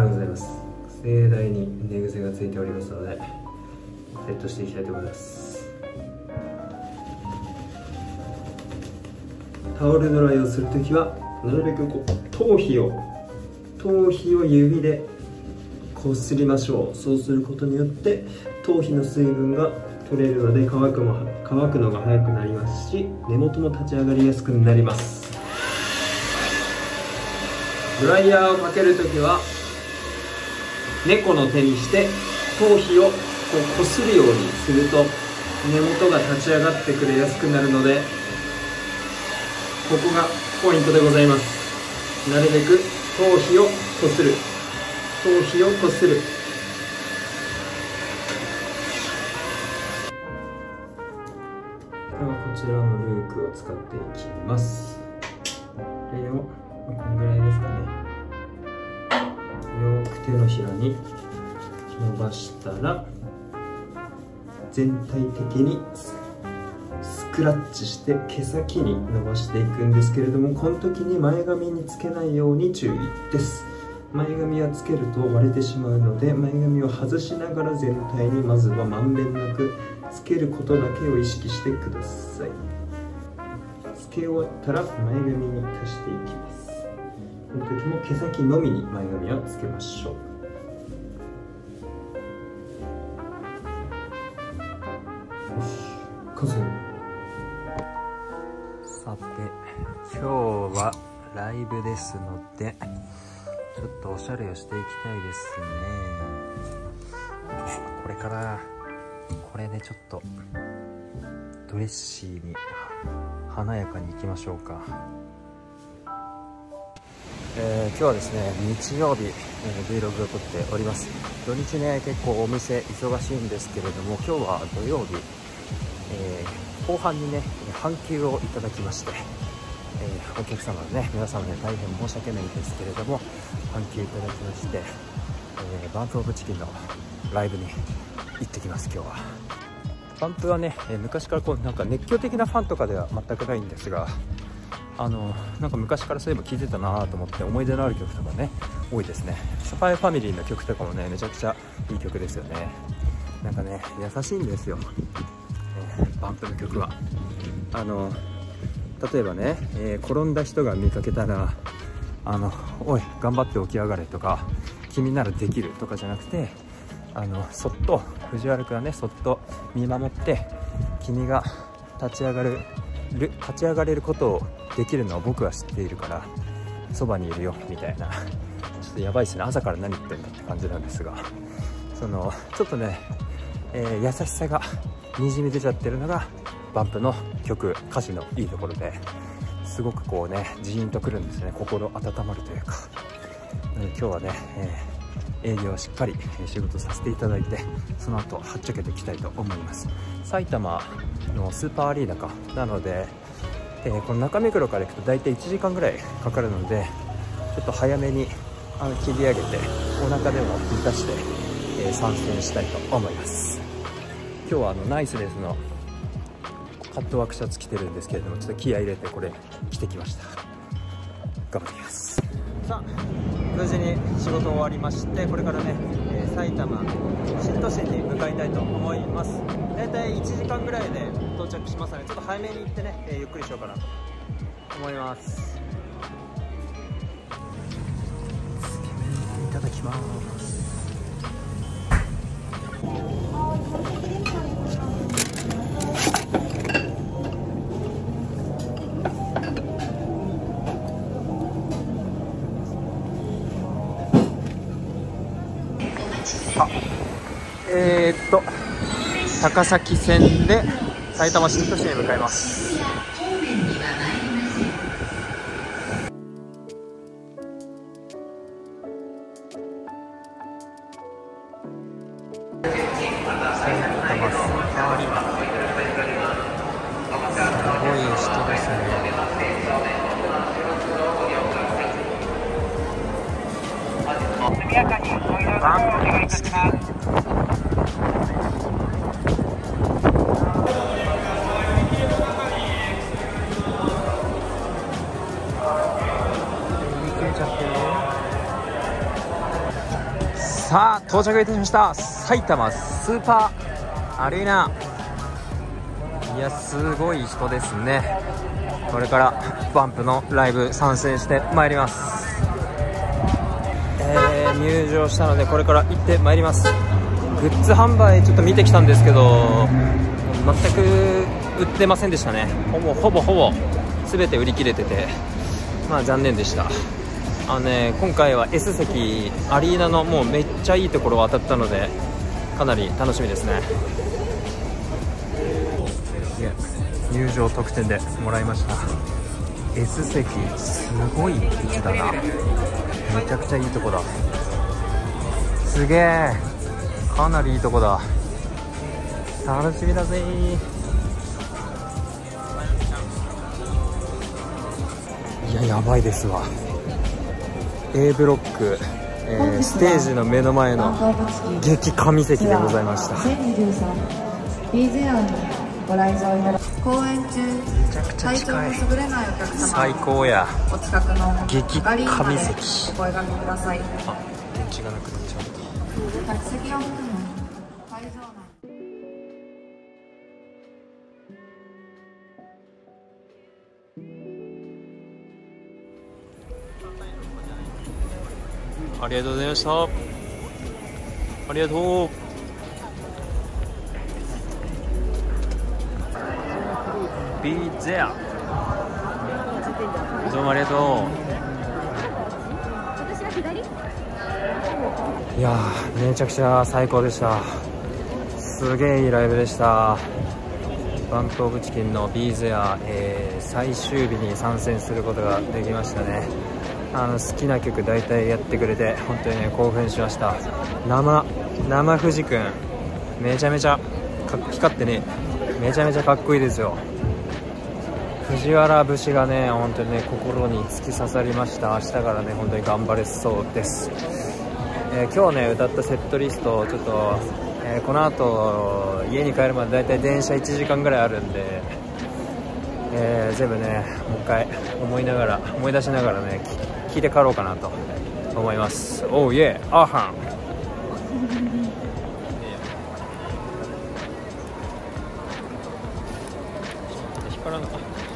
はございます。盛大に寝癖がついておりますのでセットしていきたいと思います。タオルドライをするときはなるべくこう頭皮を頭皮を指でこすりましょう。そうすることによって頭皮の水分が取れるので乾くも乾くのが早くなりますし根元も立ち上がりやすくなります。ドライヤーをかけるときは猫の手にして頭皮をこうこするようにすると根元が立ち上がってくれやすくなるのでここがポイントでございます。なるべく頭皮をこする。頭皮をこする。ではこちらのルークを使っていきます。これをこんぐらいですかね。よく手のひらに伸ばしたら全体的にスクラッチして毛先に伸ばしていくんですけれどもこの時に前髪につけないように注意です。前髪はつけると割れてしまうので前髪を外しながら全体にまずはまんべんなくつけることだけを意識してください。つけ終わったら前髪に足していきます。の時も毛先のみに前髪はつけましょう。完成。さて今日はライブですのでちょっとおしゃれをしていきたいですね。これからこれでちょっとドレッシーに華やかにいきましょうか。えー、今日はですね日曜日、えー、Vlog を撮っております。土日ね結構お店忙しいんですけれども今日は土曜日、えー、後半にね半休をいただきまして、え、お客様のね皆様ね大変申し訳ないんですけれども半休いただきまして、えバンプオブチキンのライブに行ってきます今日は。バンプはね、昔からこうなんか熱狂的なファンとかでは全くないんですがあのなんか昔からそういえば聴いてたなと思って思い出のある曲とかね多いですね。サファイアファミリーの曲とかもねめちゃくちゃいい曲ですよね。なんかね優しいんですよ、えー、バンプの曲は。あの例えばね、えー、転んだ人が見かけたらあのおい頑張って起き上がれとか君ならできるとかじゃなくてあのそっと藤原君はねそっと見守って君が立ち上がる立ち上がれることをできるのは僕は知っているからそばにいるよみたいな。ちょっとやばいですね。朝から何言ってんだって感じなんですが。そのちょっとね、えー、優しさがにじみ出ちゃってるのがバンプの曲歌詞のいいところですごくこうねジーンとくるんですね。心温まるというか。なので今日はね、えー、営業をしっかり仕事させていただいてその後はっちゃけていきたいと思います。埼玉のスーパーアリーナか。なのでえー、この中目黒から行くと大体1時間ぐらいかかるのでちょっと早めにあの切り上げてお腹でも満たして、えー、参戦したいと思います。今日はあのナイスレスのカットワークシャツ着てるんですけれどもちょっと気合入れてこれ着てきました。頑張ってきます。さあ無事に仕事終わりましてこれからね、埼玉新都心に向かいたいと思います。大体1時間ぐらいで到着しますのでちょっと早めに行ってね、えー、ゆっくりしようかなと思います。いただきます。高崎線で埼玉新都市へ向かいます速やかにお移動をお願いいたします。さあ到着いたしました。埼玉スーパーアリーナ。いやすごい人ですね。これからバンプのライブ参戦してまいります。えー、入場したのでこれから行ってまいります。グッズ販売ちょっと見てきたんですけど全く売ってませんでしたね。ほぼほぼほぼ全て売り切れててまあ残念でした。あのね今回は S 席アリーナのもうめっちゃいいところを当たったのでかなり楽しみですね。入場特典でもらいました。S 席すごい位置だな。めちゃくちゃいいとこだ。すげえ。かなりいいとこだ。楽しみだぜ。いややばいですわ。A ブロック、えー、ステージの目の前の激神席でございました。公演中体調の優れないお客様最高や。お近くの激神席。お声掛けください。あ電池がなくなっちゃう客席を含むありがとうございました。ありがとう。ビーゼアどうもありがとう。いやめちゃくちゃ最高でした。すげえいいライブでした。バンプオブチキンのビーゼア、えー、最終日に参戦することができましたね。あの好きな曲大体やってくれて本当にね興奮しました。生生藤君。めちゃめちゃ光ってねめちゃめちゃかっこいいですよ。藤原節がね本当にね心に突き刺さりました。明日からね本当に頑張れそうです、えー、今日ね歌ったセットリストちょっと、えー、この後家に帰るまでだいたい電車1時間ぐらいあるんで、えー、全部ねもう一回思いながら思い出しながらね聞いて帰ろうかなと思います。おういえアーハン光らなかった。